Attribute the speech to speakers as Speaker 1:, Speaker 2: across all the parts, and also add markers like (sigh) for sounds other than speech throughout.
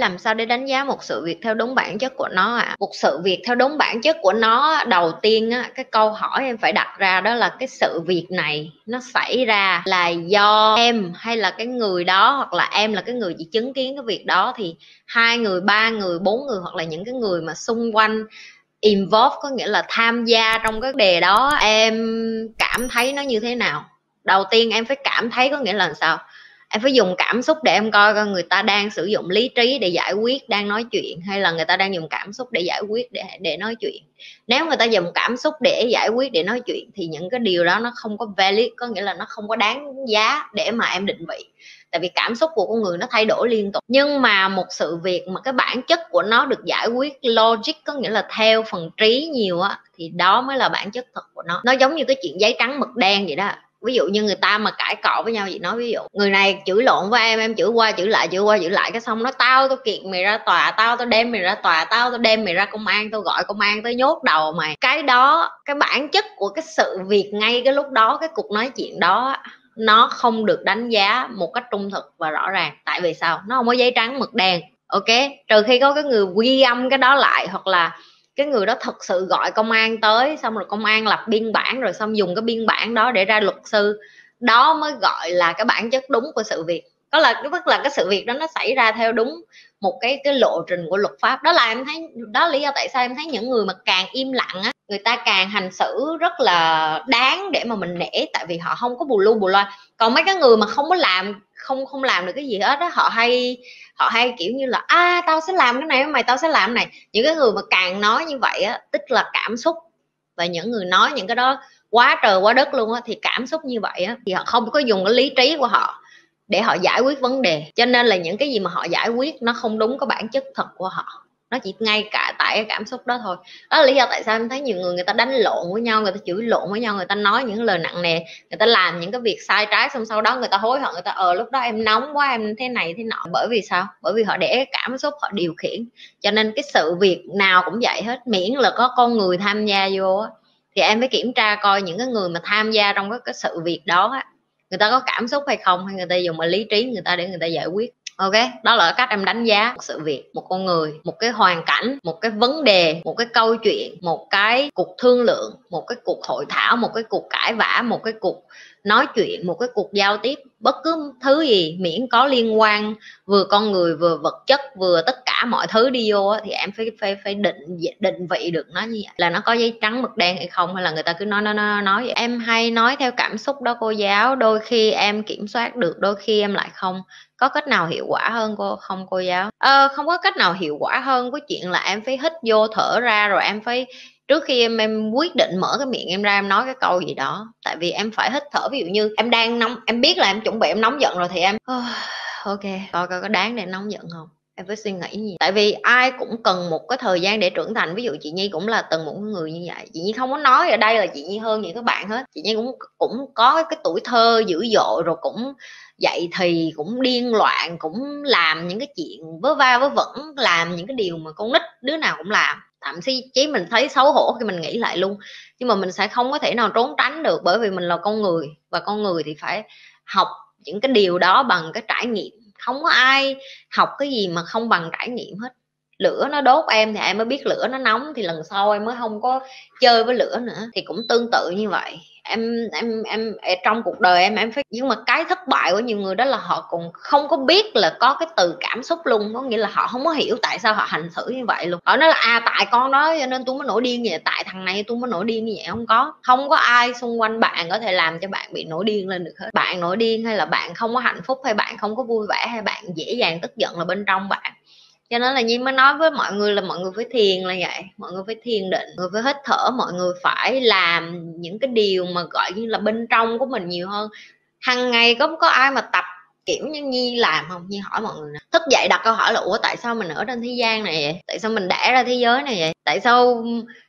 Speaker 1: làm sao để đánh giá một sự việc theo đúng bản chất của nó ạ à? một sự việc theo đúng bản chất của nó, đầu tiên á, cái câu hỏi em phải đặt ra đó là cái sự việc này nó xảy ra là do em hay là cái người đó hoặc là em là cái người chỉ chứng kiến cái việc đó thì hai người, ba người, bốn người hoặc là những cái người mà xung quanh involve có nghĩa là tham gia trong cái đề đó, em cảm thấy nó như thế nào đầu tiên em phải cảm thấy có nghĩa là sao em phải dùng cảm xúc để em coi coi người ta đang sử dụng lý trí để giải quyết đang nói chuyện hay là người ta đang dùng cảm xúc để giải quyết để để nói chuyện. Nếu người ta dùng cảm xúc để giải quyết để nói chuyện thì những cái điều đó nó không có valid, có nghĩa là nó không có đáng giá để mà em định vị. Tại vì cảm xúc của con người nó thay đổi liên tục. Nhưng mà một sự việc mà cái bản chất của nó được giải quyết logic, có nghĩa là theo phần trí nhiều á, thì đó mới là bản chất thật của nó. Nó giống như cái chuyện giấy trắng mực đen vậy đó ví dụ như người ta mà cãi cọ với nhau vậy, nói ví dụ, người này chửi lộn với em em chửi qua chửi lại, chửi qua chửi lại, cái xong nó tao tao kiện mày ra tòa, tao tao đem mày ra tòa, tao tao đem mày ra công an, tao gọi công an tới nhốt đầu mày. Cái đó, cái bản chất của cái sự việc ngay cái lúc đó, cái cuộc nói chuyện đó, nó không được đánh giá một cách trung thực và rõ ràng. Tại vì sao? Nó không có giấy trắng mực đen, ok? Trừ khi có cái người ghi âm cái đó lại hoặc là cái người đó thật sự gọi công an tới, xong rồi công an lập biên bản, rồi xong dùng cái biên bản đó để ra luật sư. Đó mới gọi là cái bản chất đúng của sự việc. Có là cái tức là cái sự việc đó nó xảy ra theo đúng một cái cái lộ trình của luật pháp. Đó là em thấy, đó là lý do tại sao em thấy những người mà càng im lặng á người ta càng hành xử rất là đáng để mà mình nể tại vì họ không có bù lu bù loa còn mấy cái người mà không có làm không không làm được cái gì hết đó, họ hay họ hay kiểu như là a tao sẽ làm cái này mày tao sẽ làm cái này. Những cái người mà càng nói như vậy á tức là cảm xúc. Và những người nói những cái đó quá trời quá đất luôn á thì cảm xúc như vậy á thì họ không có dùng cái lý trí của họ để họ giải quyết vấn đề. Cho nên là những cái gì mà họ giải quyết nó không đúng cái bản chất thật của họ nó chỉ ngay cả tại cái cảm xúc đó thôi. Đó là lý do tại sao em thấy nhiều người người ta đánh lộn với nhau người ta chửi lộn với nhau người ta nói những lời nặng nề người ta làm những cái việc sai trái xong sau đó người ta hối hận người ta ờ lúc đó em nóng quá em thế này thế nọ. Bởi vì sao? Bởi vì họ để cái cảm xúc họ điều khiển. Cho nên cái sự việc nào cũng vậy hết miễn là có con người tham gia vô thì em phải kiểm tra coi những cái người mà tham gia trong cái, cái sự việc đó người ta có cảm xúc hay không hay người ta dùng lý trí người ta để người ta giải quyết ok? Đó là cách em đánh giá một sự việc, một con người, một cái hoàn cảnh, một cái vấn đề, một cái câu chuyện, một cái cuộc thương lượng, một cái cuộc hội thảo, một cái cuộc cãi vã, một cái cuộc nói chuyện một cái cuộc giao tiếp bất cứ thứ gì miễn có liên quan vừa con người vừa vật chất vừa tất cả mọi thứ đi vô thì em phải phải phải định định vị được nó như vậy. Là nó có giấy trắng mực đen hay không hay là người ta cứ nói nó nói, nói vậy. em hay nói theo cảm xúc đó cô giáo đôi khi em kiểm soát được đôi khi em lại không. Có cách nào hiệu quả hơn cô không cô giáo? À, không có cách nào hiệu quả hơn. Cái chuyện là em phải hít vô thở ra rồi em phải trước khi em em quyết định mở cái miệng em ra em nói cái câu gì đó. Tại vì em phải hít thở ví dụ như em đang nóng em biết là em chuẩn bị em nóng giận rồi thì em oh, ok coi coi có đáng để nóng giận không? Em phải suy nghĩ gì tại vì ai cũng cần một cái thời gian để trưởng thành. Ví dụ chị nhi cũng là từng một người như vậy. Chị nhi không có nói ở đây là chị nhi hơn những các bạn hết. Chị nhi cũng cũng có cái tuổi thơ dữ dội rồi cũng dậy thì cũng điên loạn cũng làm những cái chuyện vớ va vớ vẩn làm những cái điều mà con nít đứa nào cũng làm thậm chí mình thấy xấu hổ khi mình nghĩ lại luôn. Nhưng mà mình sẽ không có thể nào trốn tránh được bởi vì mình là con người. Và con người thì phải học những cái điều đó bằng cái trải nghiệm. Không có ai học cái gì mà không bằng trải nghiệm hết. Lửa nó đốt em thì em mới biết lửa nó nóng thì lần sau em mới không có chơi với lửa nữa. Thì cũng tương tự như vậy em em em trong cuộc đời em em phải, nhưng mà cái thất bại của nhiều người đó là họ còn không có biết là có cái từ cảm xúc luôn. Có nghĩa là họ không có hiểu tại sao họ hành xử như vậy luôn. Họ nói là à tại con đó, cho nên tôi mới nổi điên như vậy. Tại thằng này tôi mới nổi điên như vậy. Không có. Không có ai xung quanh bạn có thể làm cho bạn bị nổi điên lên được hết. Bạn nổi điên hay là bạn không có hạnh phúc hay bạn không có vui vẻ hay bạn dễ dàng tức giận là bên trong bạn cho nên là nhi mới nói với mọi người là mọi người phải thiền là vậy. Mọi người phải thiền định người phải hít thở, mọi người phải làm những cái điều mà gọi như là bên trong của mình nhiều hơn. Hằng ngày có có ai mà tập kiểu như nhi làm không? Nhi hỏi mọi người nè. Thức dậy đặt câu hỏi là, ủa, tại sao mình ở trên thế gian này vậy? Tại sao mình đẻ ra thế giới này vậy? Tại sao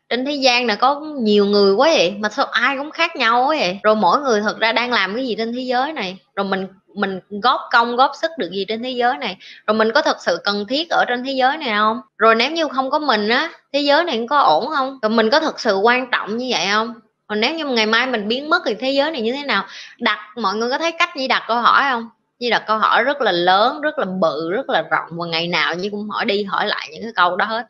Speaker 1: trên thế gian này có nhiều người quá vậy? Mà sao ai cũng khác nhau quá vậy? Rồi mỗi người thật ra đang làm cái gì trên thế giới này? Rồi mình mình góp công, góp sức được gì trên thế giới này. Rồi mình có thật sự cần thiết ở trên thế giới này không? Rồi nếu như không có mình á, thế giới này có ổn không? Rồi mình có thật sự quan trọng như vậy không? Còn nếu như ngày mai mình biến mất thì thế giới này như thế nào? Đặt, mọi người có thấy cách như đặt câu hỏi không? Như đặt câu hỏi rất là lớn, rất là bự, rất là rộng và ngày nào như cũng hỏi đi hỏi lại những cái câu đó hết.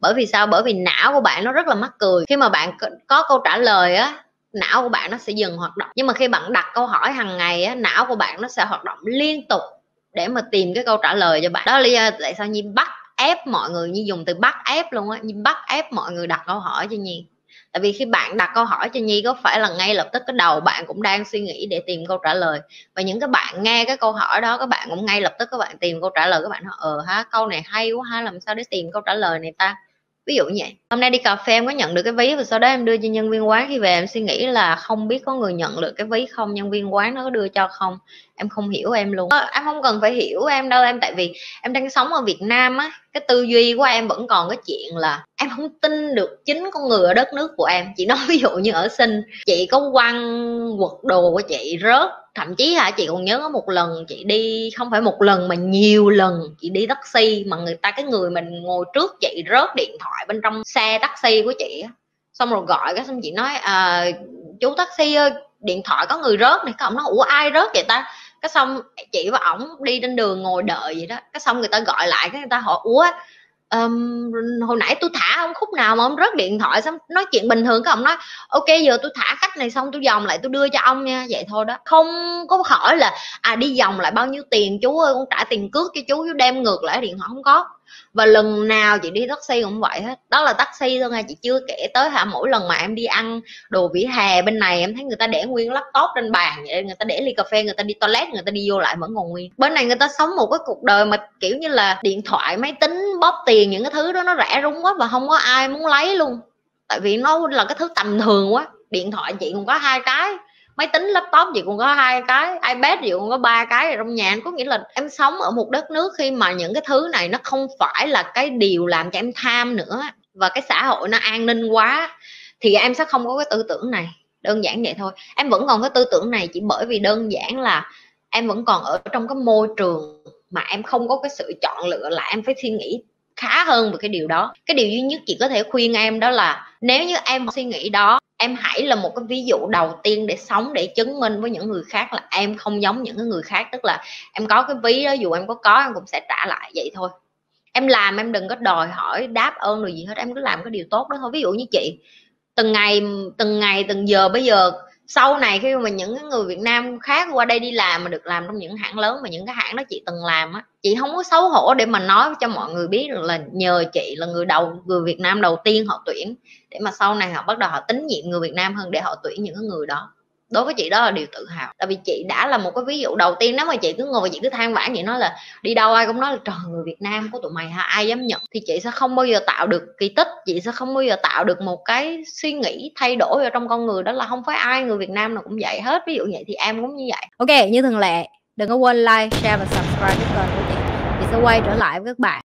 Speaker 1: Bởi vì sao? Bởi vì não của bạn nó rất là mắc cười. Khi mà bạn có câu trả lời á não của bạn nó sẽ dừng hoạt động. Nhưng mà khi bạn đặt câu hỏi hàng ngày á, não của bạn nó sẽ hoạt động liên tục để mà tìm cái câu trả lời cho bạn. Đó là lý do tại sao nhi bắt ép mọi người như dùng từ bắt ép luôn á. Nhi bắt ép mọi người đặt câu hỏi cho nhi. Tại vì khi bạn đặt câu hỏi cho nhi, có phải là ngay lập tức cái đầu bạn cũng đang suy nghĩ để tìm câu trả lời. Và những cái bạn nghe cái câu hỏi đó, các bạn cũng ngay lập tức các bạn tìm câu trả lời. Các bạn nói ờ ha, câu này hay quá ha, làm sao để tìm câu trả lời này ta? Ví dụ như vậy. Hôm nay đi cà phê em có nhận được cái ví và sau đó em đưa cho nhân viên quán khi về em suy nghĩ là không biết có người nhận được cái ví không nhân viên quán nó có đưa cho không? Em không hiểu em luôn. À, em không cần phải hiểu em đâu em tại vì em đang sống ở Việt Nam á cái tư duy của em vẫn còn cái chuyện là em không tin được chính con người ở đất nước của em. Chị nói (laughs) ví dụ như ở sinh chị có quăng quật đồ của chị rớt thậm chí hả chị còn nhớ có một lần chị đi không phải một lần mà nhiều lần chị đi taxi mà người ta cái người mình ngồi trước chị rớt điện thoại bên trong xe taxi của chị xong rồi gọi cái xong chị nói à, chú taxi ơi điện thoại có người rớt này. Cái ông nói ủa ai rớt vậy ta? Cái xong chị và ổng đi trên đường ngồi đợi vậy đó. Cái xong người ta gọi lại cái người ta hỏi ủa um, hồi nãy tôi thả ông khúc nào mà ông rớt điện thoại xong nói chuyện bình thường cái ông nói ok giờ tôi thả khách này xong tôi dòng lại tôi đưa cho ông nha. Vậy thôi đó. Không có hỏi là à đi dòng lại bao nhiêu tiền chú ơi con trả tiền cước cho chú chú đem ngược lại điện thoại không có và lần nào chị đi taxi cũng vậy hết. Đó là taxi thôi nha, chị chưa kể tới hả? Mỗi lần mà em đi ăn đồ vỉa hè bên này, em thấy người ta để nguyên laptop trên bàn vậy, người ta để ly cà phê, người ta đi toilet, người ta đi vô lại vẫn còn nguyên. Bên này người ta sống một cái cuộc đời mà kiểu như là điện thoại, máy tính, bóp tiền, những cái thứ đó nó rẻ rúng quá và không có ai muốn lấy luôn. Tại vì nó là cái thứ tầm thường quá. Điện thoại chị cũng có hai cái máy tính, laptop gì cũng có hai cái, ipad gì cũng có ba cái. Ở trong nhà có nghĩa là em sống ở một đất nước khi mà những cái thứ này nó không phải là cái điều làm cho em tham nữa. Và cái xã hội nó an ninh quá, thì em sẽ không có cái tư tưởng này. Đơn giản vậy thôi. Em vẫn còn cái tư tưởng này chỉ bởi vì đơn giản là em vẫn còn ở trong cái môi trường mà em không có cái sự chọn lựa là em phải suy nghĩ khá hơn về cái điều đó. Cái điều duy nhất chị có thể khuyên em đó là nếu như em suy nghĩ đó em hãy là một cái ví dụ đầu tiên để sống để chứng minh với những người khác là em không giống những người khác. Tức là em có cái ví đó, dù em có có, em cũng sẽ trả lại vậy thôi. Em làm, em đừng có đòi hỏi đáp ơn rồi gì hết. Em cứ làm cái điều tốt đó thôi. Ví dụ như chị, từng ngày từng ngày, từng giờ, bây giờ sau này khi mà những người Việt Nam khác qua đây đi làm mà được làm trong những hãng lớn mà những cái hãng đó chị từng làm á, chị không có xấu hổ để mà nói cho mọi người biết được là nhờ chị là người đầu, người Việt Nam đầu tiên họ tuyển để mà sau này họ bắt đầu họ tín nhiệm người Việt Nam hơn để họ tuyển những người đó đối với chị đó là điều tự hào. Tại vì chị đã là một cái ví dụ đầu tiên, nếu mà chị cứ ngồi và chị cứ than vãn vậy nói là đi đâu ai cũng nói là, trời người Việt Nam của tụi mày ha ai dám nhận? Thì chị sẽ không bao giờ tạo được kỳ tích, chị sẽ không bao giờ tạo được một cái suy nghĩ thay đổi ở trong con người đó là không phải ai người Việt Nam nào cũng vậy hết. Ví dụ vậy thì em cũng như vậy.
Speaker 2: Ok, như thường lệ, đừng có quên like, share và subscribe cho kênh của chị. Chị sẽ quay trở lại với các bạn.